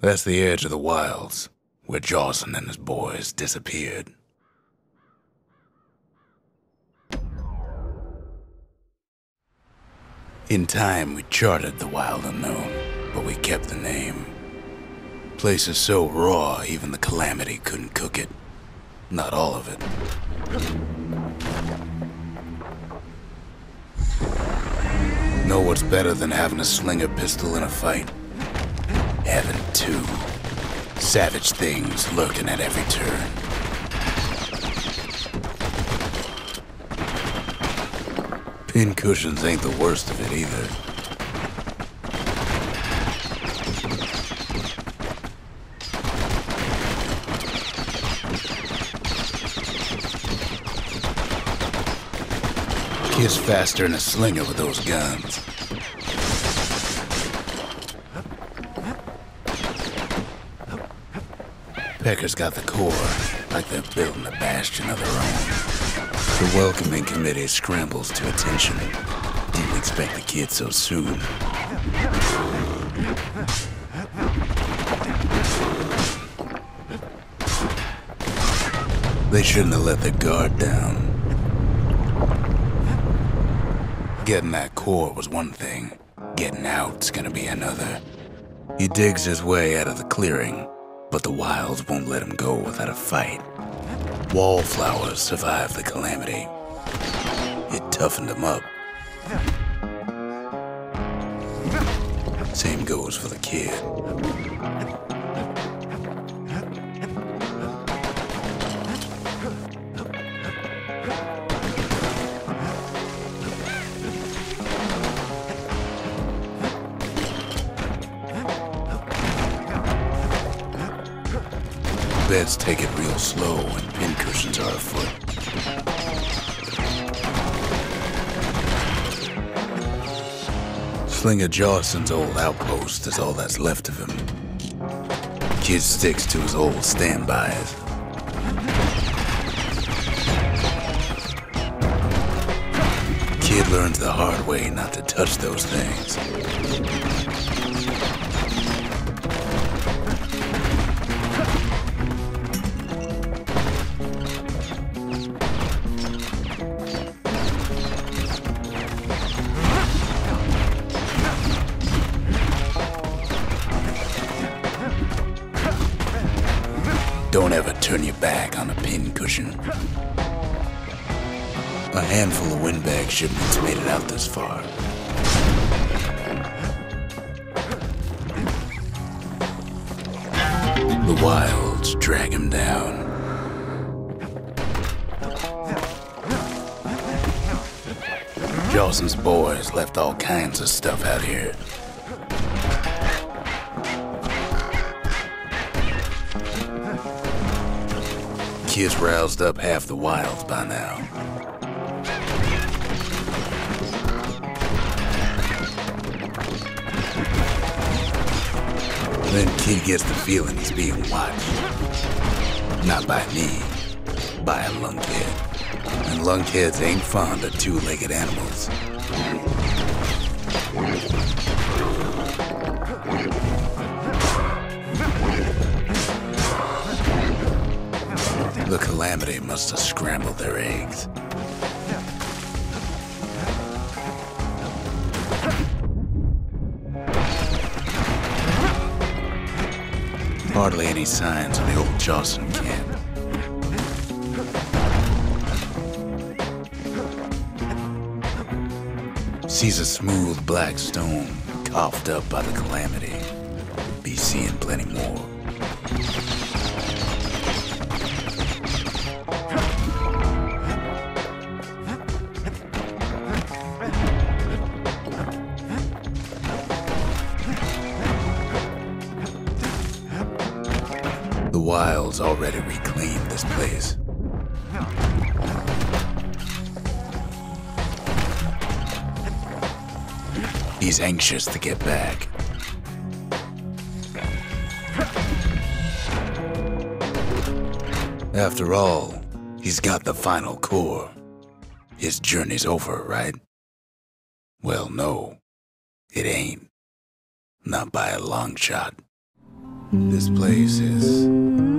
That's the edge of the wilds, where Jawson and his boys disappeared. In time, we charted the wild unknown, but we kept the name. Place is so raw, even the Calamity couldn't cook it. Not all of it. Know what's better than having a slinger pistol in a fight? Having two. Savage things lurking at every turn. Pin cushions ain't the worst of it either. Kid's faster than a slinger with those guns. Pecker's got the core, like they're building a bastion of their own. The welcoming committee scrambles to attention. Didn't expect the kid so soon. They shouldn't have let their guard down. Getting that core was one thing. Getting out's gonna be another. He digs his way out of the clearing, but the wilds won't let him go without a fight. Wallflowers survived the calamity. It toughened him up. Same goes for the kid. Beds take it real slow when pincushions are afoot. Slinger Jawson's old outpost is all that's left of him. Kid sticks to his old standbys. Kid learns the hard way not to touch those things. Don't ever turn your back on a pincushion. A handful of windbag shipments made it out this far. The wilds drag him down. Jawson's boys left all kinds of stuff out here. Kid's roused up half the wilds by now. Then Kid gets the feeling he's being watched. Not by me, by a lunkhead. And lunkheads ain't fond of two-legged animals. Calamity must have scrambled their eggs. Hardly any signs of the old Jawson camp. Sees a smooth black stone coughed up by the calamity. Be seeing plenty more. Wilds already reclaimed this place. He's anxious to get back. After all, he's got the final core. His journey's over, right? Well, no, it ain't. Not by a long shot. This place is.